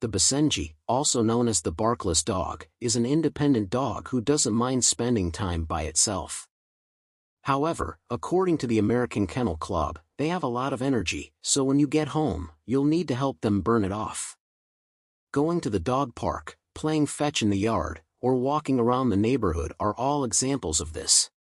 The Basenji, also known as the barkless dog, is an independent dog who doesn't mind spending time by itself. However, according to the American Kennel Club, they have a lot of energy, so when you get home, you'll need to help them burn it off. Going to the dog park, playing fetch in the yard, or walking around the neighborhood are all examples of this.